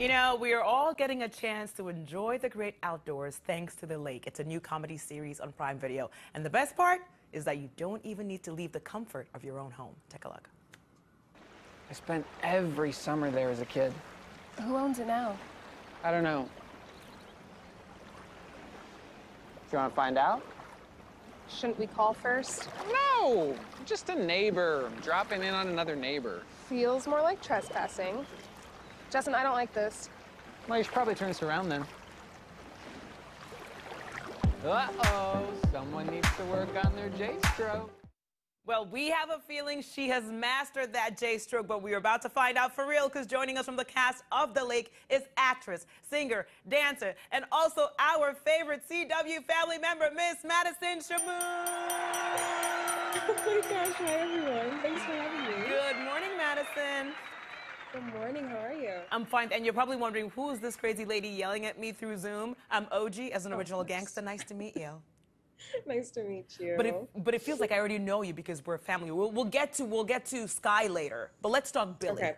You know, we are all getting a chance to enjoy the great outdoors thanks to The Lake. It's a new comedy series on Prime Video. And the best part is that you don't even need to leave the comfort of your own home. Take a look. I spent every summer there as a kid. Who owns it now? I don't know. Do you want to find out? Shouldn't we call first? No! Just a neighbor. Dropping in on another neighbor. Feels more like trespassing. Justin, I don't like this. Well, you should probably turn this around then. Uh-oh, someone needs to work on their J-stroke. Well, we have a feeling she has mastered that J stroke, but we're about to find out for real because joining us from the cast of The Lake is actress, singer, dancer, and also our favorite CW family member, Miss Madison Shamoun. Oh my gosh, hi everyone. Thanks for having me. Good morning, Madison. Good morning, how are you? I'm fine, and you're probably wondering who is this crazy lady yelling at me through Zoom? I'm OG as an oh, original gangster. Nice to meet you. nice to meet you. But it, but it feels like I already know you because we're family. We'll, we'll get to we'll get to Sky later, but let's talk Billy. Okay.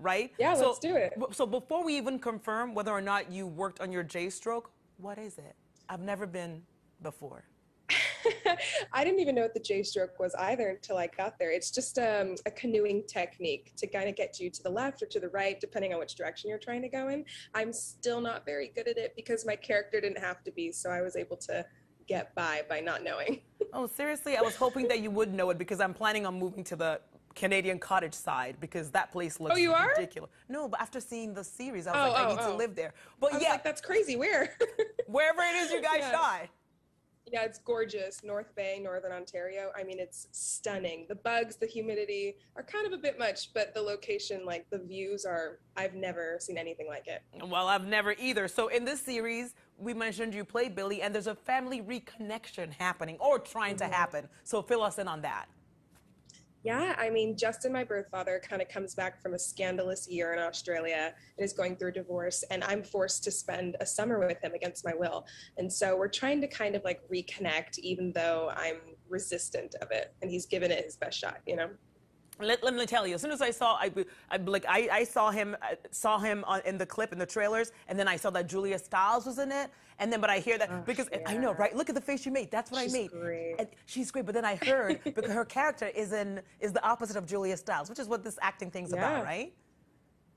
Right? Yeah, so, let's do it. So before we even confirm whether or not you worked on your J stroke, what is it? I've never been before. I didn't even know what the J stroke was either until I got there. It's just um, a canoeing technique to kind of get you to the left or to the right, depending on which direction you're trying to go in. I'm still not very good at it because my character didn't have to be, so I was able to get by by not knowing. Oh, seriously? I was hoping that you would know it because I'm planning on moving to the Canadian cottage side because that place looks Oh, you are? ridiculous. No, but after seeing the series, I was Oh, like, I oh, need to oh. live there. But I was yeah, like, that's crazy. Where? wherever it is you guys Yeah. shot. Yeah, it's gorgeous. North Bay, Northern Ontario. I mean, it's stunning. The bugs, the humidity are kind of a bit much, but the location, like the views are, I've never seen anything like it. Well, I've never either. So in this series, we mentioned you play Billy, and there's a family reconnection happening or trying Mm-hmm. to happen. So fill us in on that. Yeah, mm-hmm. I mean, Justin, my birth father, kind of comes back from a scandalous year in Australia and is going through a divorce, and I'm forced to spend a summer with him against my will. And so we're trying to kind of like reconnect, even though I'm resistant of it, and he's given it his best shot, you know? Let, let me tell you. As soon as I saw, I, I like I, I saw him uh, saw him on, in the clip in the trailers, and then I saw that Julia Stiles was in it, and then but I hear that because I know right. Look at the face you made. That's what She's I made. great. And she's great. But then I heard because her character is in is the opposite of Julia Stiles, which is what this acting thing's Yeah. about, right?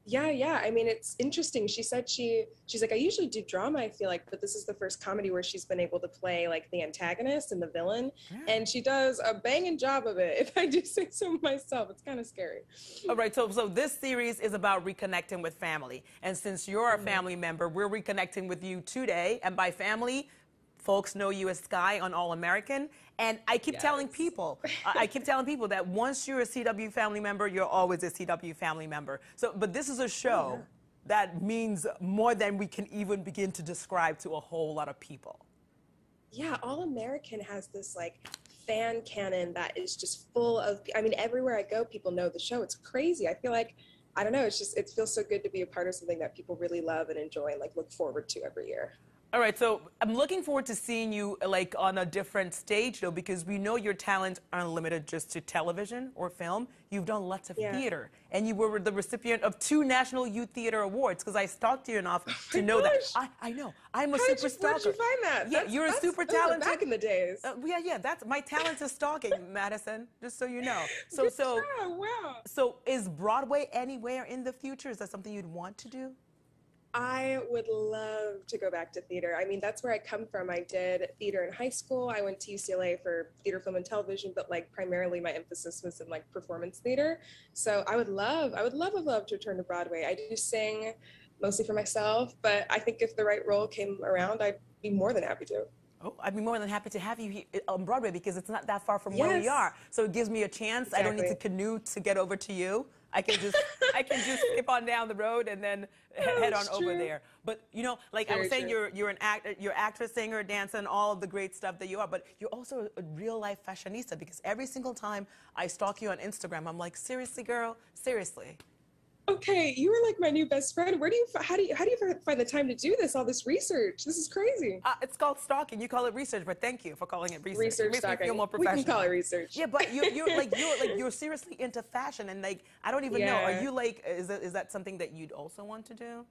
Yeah, yeah. I mean, it's interesting. She said she she's like, I usually do drama, I feel like, but this is the first comedy where she's been able to play like the antagonist and the villain. And she does a banging job of it, if I do say so myself. It's kind of scary. All right, so so this series is about reconnecting with family, and since you're a mm-hmm. family member, we're reconnecting with you today. And by family, folks know you as Sky on All American. And I keep telling people, I keep telling people that once you're a CW family member, you're always a CW family member. So, but this is a show that means more than we can even begin to describe to a whole lot of people. Yeah, All American has this like fan canon that is just full of. I mean, everywhere I go, people know the show. It's crazy. I feel like I don't know. It's just it feels so good to be a part of something that people really love and enjoy and like look forward to every year. All right, so I'm looking forward to seeing you like on a different stage though, because we know your talents aren't limited just to television or film. You've done lots of Yeah. theater, and you were the recipient of two National Youth Theater Awards. Because I stalked you enough to know that. I, I know I'm a How super did, you, stalker. where did you find that? Yeah, That's- you're a super talented. Back in the days. Uh, yeah, yeah, that's my talent is stalking, Madison. Just so you know. So, Good so, job, wow. so, is Broadway anywhere in the future? Is that something you'd want to do? I would love to go back to theater. I mean, that's where I come from. I did theater in high school. I went to UCLA for theater, film, and television, but like primarily my emphasis was in like performance theater. So I would love, I would love, love, love to return to Broadway. I do sing mostly for myself, but I think if the right role came around, I'd be more than happy to. Oh, I'd be more than happy to have you he- eh, on Broadway because it's not that far from where we Yes. are. So it gives me a chance. I don't need to canoe to get over to you. I can just I can just skip on down the road and then he- oh, head on That's over there. But you know, like I Very was saying, true. you're you're an actor, you're actress, singer, dancer, and all of the great stuff that you are. But you're also a real life fashionista because every single time I stalk you on Instagram, I'm like, seriously, girl, seriously. Okay, you are like my new best friend. Where do you, how do you, how do you find the time to do this? All this research. This is crazy. Uh, it's called stalking. You call it research, but thank you for calling it research. Research stalking. feel more We can call it research. Yeah, but you, you're like you're like you're seriously into fashion, and like I don't even know. Are you like is that, is that something that you'd also want to do?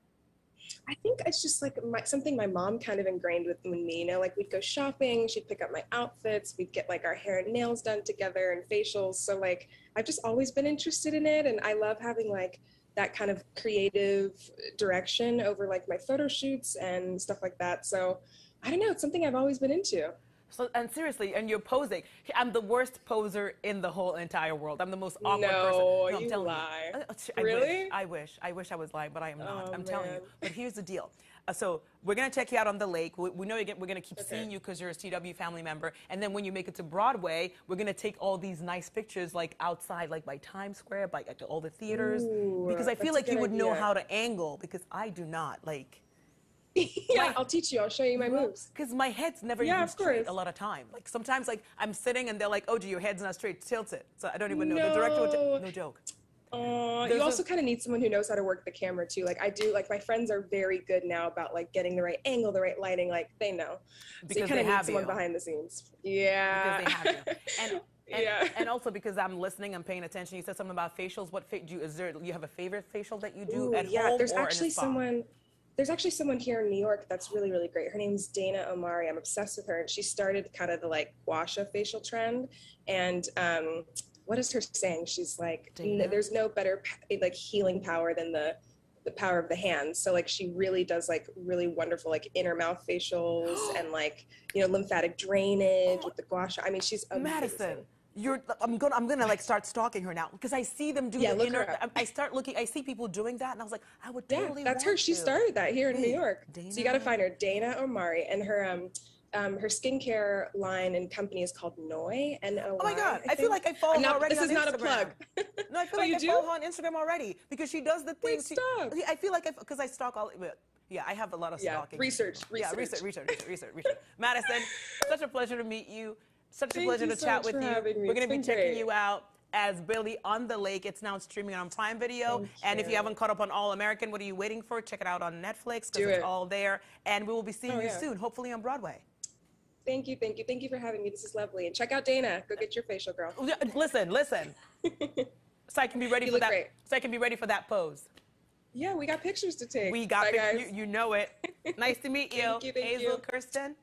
I think it's just like my, something my mom kind of ingrained with me. You know, like we'd go shopping, she'd pick up my outfits, we'd get like our hair and nails done together and facials. So like I've just always been interested in it, and I love having like that kind of creative direction over like my photo shoots and stuff like that. So I don't know, it's something I've always been into. So, and seriously, and you're posing. I'm the worst poser in the whole entire world. I'm the most awkward No, person. I'm you telling lie. You. Uh, I Really? Wish, I wish. I wish I was lying, but I am not. Oh, I'm telling you. But here's the deal. Uh, so we're gonna check you out on the lake. We, we know you're, we're gonna keep Okay. seeing you because you're a CW family member. And then when you make it to Broadway, we're gonna take all these nice pictures, like outside, like by Times Square, by like, all the theaters. Ooh, because I feel like you would know how to angle because I do not. Like. yeah, Like- I'll teach you. I'll show you my moves. Because my head's never Yeah, even straight a lot of time. Like sometimes, like I'm sitting and they're like, "Oh, gee, your head's not straight. Tilt it." So I don't even know. The director would. No. no joke. Uh, There's you also kind of need someone who knows how to work the camera too. Like I do. Like my friends are very good now about like getting the right angle, the right lighting. Like they know. so Because you they kind of need have someone you. behind the scenes. Yeah. Because they have you. And, and, Yeah. and also because I'm listening, I'm paying attention. You said something about facials. What fa- do you, is there? You have a favorite facial that you do Ooh, at yeah, home there's or actually in a spa? someone. There's actually someone here in New York that's really, really great. Her name's Dana Omari. I'm obsessed with her. And she started kind of the like gua sha facial trend. And um, what is her saying? She's like, Dana? There's no better like healing power than the the power of the hands. So like she really does like really wonderful like inner mouth facials and like you know lymphatic drainage with the gua sha. I mean, she's amazing. Madison. You're, I'm gonna, I'm gonna like start stalking her now because I see them do Yeah, the look inner. I, I start looking, I see people doing that, and I was like, I would totally Yeah, that's her. She to. started that here in New Wait, York. So you got to find her, Dana Omari, and her um, um, her skincare line and company is called Noi. Y. Oh my God! I, feel like I follow I'm her already This on is not a Instagram. plug. No, I feel Oh, like you I do? follow her on Instagram already because she does the things. stuff. Yeah, I feel like because I, stalk all. Yeah, I have a lot of Yeah, stalking. research, Yeah, research, research. research, research, research, research. Madison, such a pleasure to meet you. Such a pleasure to so chat with you. We're gonna be been checking great. you out as Billy on the Lake. It's now streaming on Prime Video. Thank and if you you. haven't caught up on All American, what are you waiting for? Check it out on Netflix because it's it. all there. And we will be seeing Oh, you yeah. soon, hopefully on Broadway. Thank you, thank you, thank you for having me. This is lovely. And check out Dana. Go get your facial, girl. Listen, listen. so I can be ready You for that. great. So I can be ready for that pose. Yeah, we got pictures to take. We got Bye, you, you know it. Nice to meet you, Thank you, thank Hazel you. Kirsten.